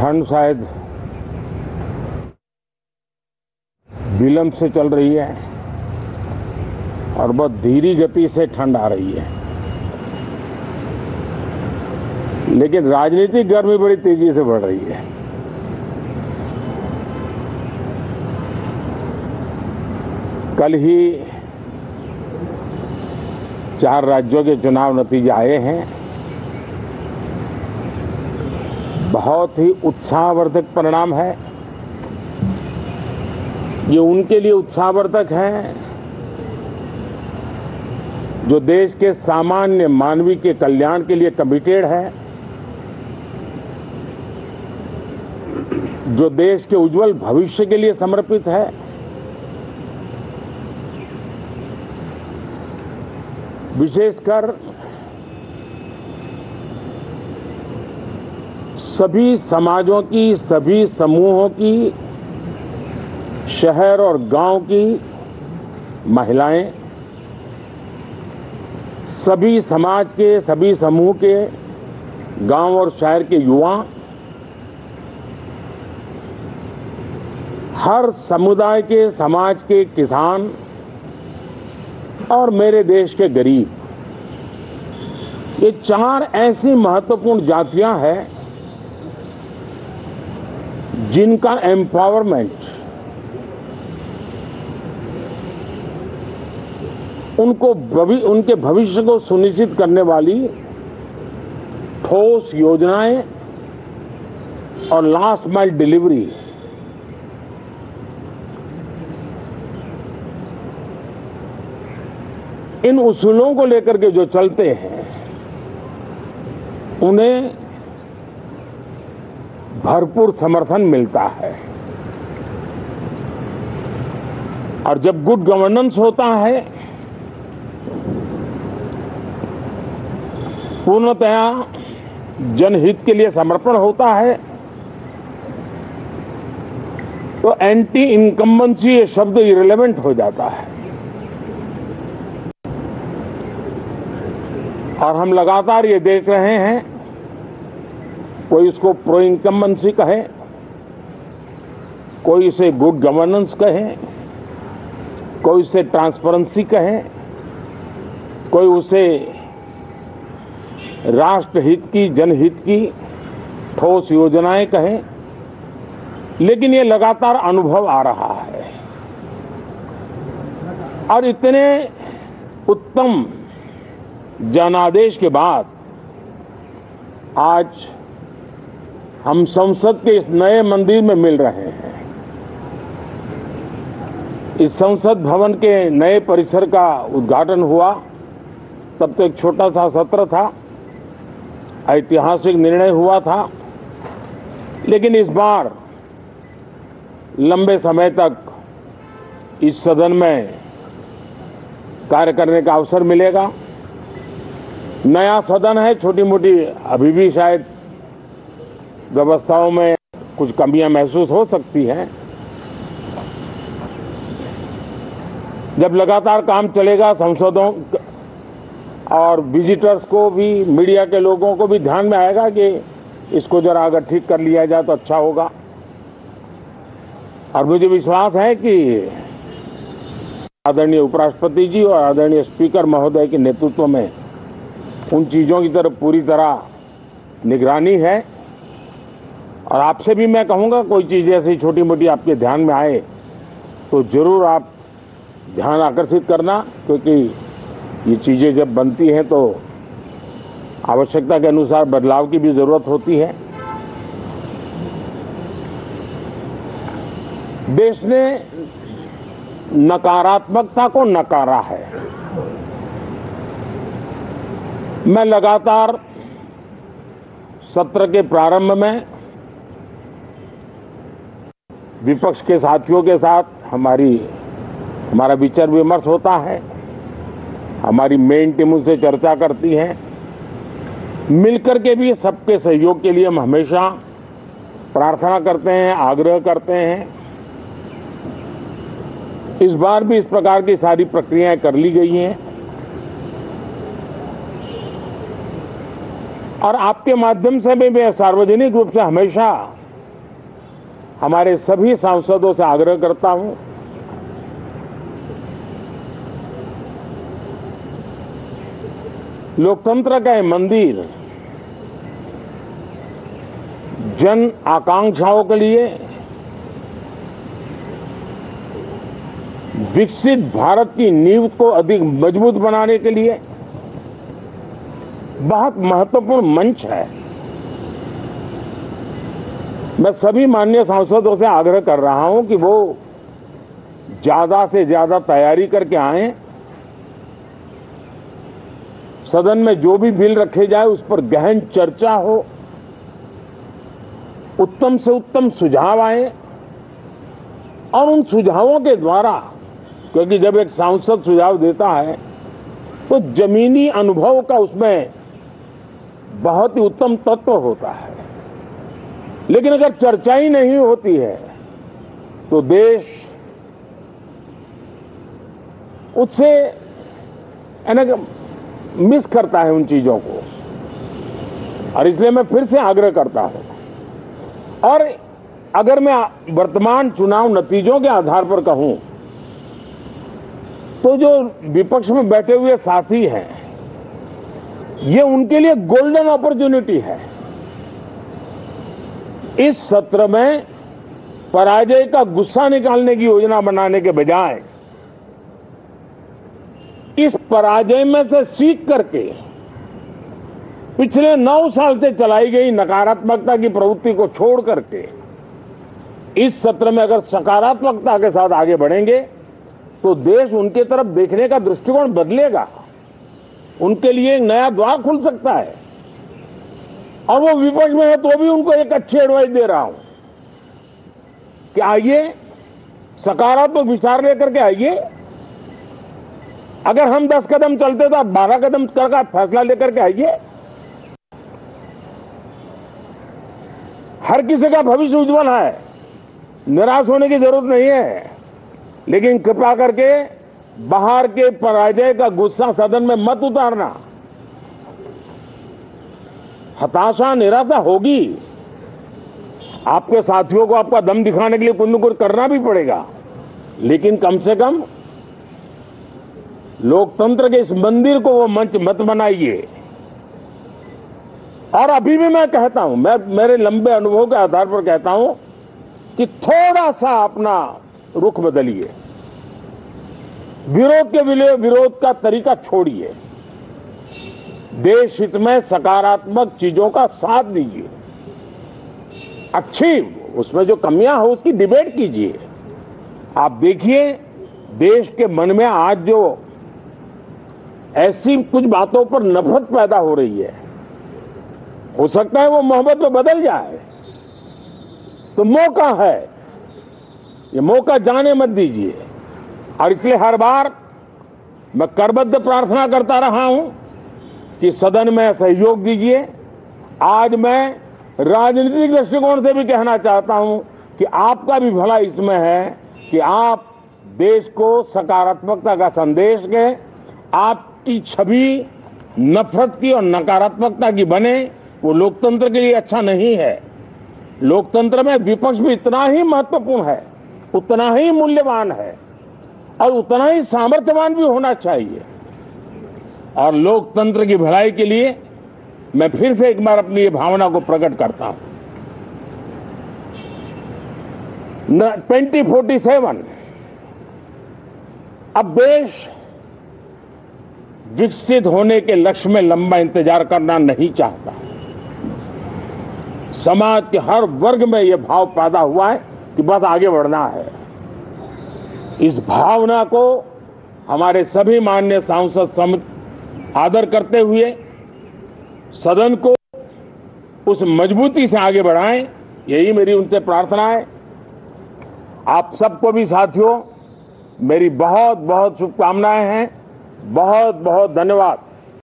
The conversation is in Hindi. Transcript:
ठंड शायद विलंब से चल रही है और बहुत धीरी गति से ठंड आ रही है। लेकिन राजनीतिक गर्मी बड़ी तेज़ी से बढ़ रही है। कल ही चार राज्यों के चुनाव नतीजे आए हैं। बहुत ही उत्साहवर्धक परिणाम है। ये उनके लिए उत्साहवर्धक है जो देश के सामान्य मानवीय के कल्याण के लिए कमिटेड है, जो देश के उज्जवल भविष्य के लिए समर्पित है। विशेषकर सभी समाजों की, सभी समूहों की, शहर और गाँव की महिलाएँ, सभी समाज के, सभी समूह के, गाँव और शहर के युवा, हर समुदाय के, समाज के किसान और मेरे देश के गरीब। ये चार ऐसी महत्वपूर्ण जातियाँ हैं जिनका एम्पावरमेंट उनको भवि, उनके भविष्य को सुनिश्चित करने वाली ठोस योजनाएँ और लास्ट माइल डिलीवरी इन उसूलों को लेकर के जो चलते हैं उन्हें भरपूर समर्थन मिलता है। और जब गुड गवर्नेंस होता है, पूर्णतया जनहित के लिए समर्पण होता है तो एंटी इनकम्बेंसी ये शब्द इरेलीवेंट हो जाता है। और हम लगातार ये देख रहे हैं कोई इसको प्रो इनकम्बेंसी कहे, कोई इसे गुड गवर्नेंस कहे, कोई इसे ट्रांसपेरेंसी कहे, कोई उसे राष्ट्रहित की, जनहित की ठोस योजनाएँ कहें, लेकिन ये लगातार अनुभव आ रहा है। और इतने उत्तम जनादेश के बाद आज हम संसद के इस नए मंदिर में मिल रहे हैं। इस संसद भवन के नए परिसर का उद्घाटन हुआ। तब तो एक छोटा सा सत्र था। ऐतिहासिक निर्णय हुआ था। लेकिन इस बार लंबे समय तक इस सदन में कार्य करने का अवसर मिलेगा। नया सदन है छोटी मोटी अभी भी शायद व्यवस्थाओं में कुछ कमियाँ महसूस हो सकती हैं। जब लगातार काम चलेगा संसदों और विजिटर्स को भी मीडिया के लोगों को भी ध्यान में आएगा कि इसको जरा अगर ठीक कर लिया जाए तो अच्छा होगा। और मुझे विश्वास है कि आदरणीय उपराष्ट्रपति जी और आदरणीय स्पीकर महोदय के नेतृत्व में उन चीज़ों की तरफ़ पूरी तरह निगरानी है। और आपसे भी मैं कहूँगा, कोई चीज़ ऐसी छोटी मोटी आपके ध्यान में आए तो ज़रूर आप ध्यान आकर्षित करना, क्योंकि ये चीज़ें जब बनती हैं तो आवश्यकता के अनुसार बदलाव की भी ज़रूरत होती है। देश ने नकारात्मकता को नकारा है। मैं लगातार सत्र के प्रारंभ में विपक्ष के साथियों के साथ हमारी, हमारा विचार विमर्श होता है। हमारी मेन टीम उनसे चर्चा करती है। मिलकर के भी सबके सहयोग के लिए हम हमेशा प्रार्थना करते हैं, आग्रह करते हैं। इस बार भी इस प्रकार की सारी प्रक्रियाएँ कर ली गई हैं। और आपके माध्यम से भी मैं सार्वजनिक रूप से हमेशा हमारे सभी सांसदों से आग्रह करता हूँ लोकतंत्र का यह मंदिर जन आकांक्षाओं के लिए विकसित भारत की नींव को अधिक मज़बूत बनाने के लिए बहुत महत्वपूर्ण मंच है। मैं सभी माननीय सांसदों से आग्रह कर रहा हूँ कि वो ज़्यादा से ज़्यादा तैयारी करके आए। सदन में जो भी बिल रखे जाए, उस पर गहन चर्चा हो, उत्तम से उत्तम सुझाव आए, और उन सुझावों के द्वारा, क्योंकि जब एक सांसद सुझाव देता है तो जमीनी अनुभव का उसमें बहुत ही उत्तम तत्व होता है। लेकिन अगर चर्चा ही नहीं होती है तो देश उससे मिस करता है उन चीज़ों को। और इसलिए मैं फिर से आग्रह करता हूँ। और अगर मैं वर्तमान चुनाव नतीजों के आधार पर कहूँ तो जो विपक्ष में बैठे हुए साथी हैं, ये उनके लिए गोल्डन अपॉर्चुनिटी है। इस सत्र में पराजय का गुस्सा निकालने की योजना बनाने के बजाय इस पराजय में से सीख करके पिछले नौ साल से चलाई गई नकारात्मकता की प्रवृत्ति को छोड़ करके इस सत्र में अगर सकारात्मकता के साथ आगे बढ़ेंगे तो देश उनके तरफ़ देखने का दृष्टिकोण बदलेगा। उनके लिए एक नया द्वार खुल सकता है। और वो विपक्ष में है तो भी उनको एक अच्छी एडवाइस दे रहा हूँ कि आइए, सकारात्मक विचार लेकर के आइए। अगर हम दस कदम चलते तो आप बारह कदम कर फैसला लेकर के आइए। हर किसी का भविष्य उज्जवल है, निराश होने की ज़रूरत नहीं है। लेकिन कृपा करके बाहर के पराजय का गुस्सा सदन में मत उतारना। हताशा, निराशा होगी। आपके साथियों को आपका दम दिखाने के लिए कुछ न कुछ करना भी पड़ेगा। लेकिन कम से कम लोकतंत्र के इस मंदिर को वो मंच मत बनाइए। और अभी भी मैं कहता हूँ, मैं, मेरे लंबे अनुभव के आधार पर कहता हूँ कि थोड़ा सा अपना रुख बदलिए। विरोध के विरोध का तरीका छोड़िए। देश हित में सकारात्मक चीज़ों का साथ दीजिए। अच्छी उसमें जो कमियाँ हो, उसकी डिबेट कीजिए। आप देखिए, देश के मन में आज जो ऐसी कुछ बातों पर नफरत पैदा हो रही है, हो सकता है वो मोहब्बत में बदल जाए। तो मौका है। ये मौका जाने मत दीजिए। और इसलिए हर बार मैं करबद्ध प्रार्थना करता रहा हूँ कि सदन में सहयोग दीजिए। आज मैं राजनीतिक दृष्टिकोण से भी कहना चाहता हूँ कि आपका भी भला इसमें है कि आप देश को सकारात्मकता का संदेश दें, आपकी छवि नफरत की और नकारात्मकता की बने, वो लोकतंत्र के लिए अच्छा नहीं है। लोकतंत्र में विपक्ष भी इतना ही महत्वपूर्ण है, उतना ही मूल्यवान है और उतना ही सामर्थ्यवान भी होना चाहिए। और लोकतंत्र की भलाई के लिए मैं फिर से एक बार अपनी ये भावना को प्रकट करता हूँ। ट्वेंटी फोर्टी सेवन, अब देश विकसित होने के लक्ष्य में लंबा इंतज़ार करना नहीं चाहता। समाज के हर वर्ग में यह भाव पैदा हुआ है कि बस आगे बढ़ना है। इस भावना को हमारे सभी मान्य सांसद समित आदर करते हुए सदन को उस मजबूती से आगे बढ़ाएँ, यही मेरी उनसे प्रार्थना है। आप सबको भी साथियों, मेरी बहुत बहुत शुभकामनाएँ हैं बहुत बहुत धन्यवाद।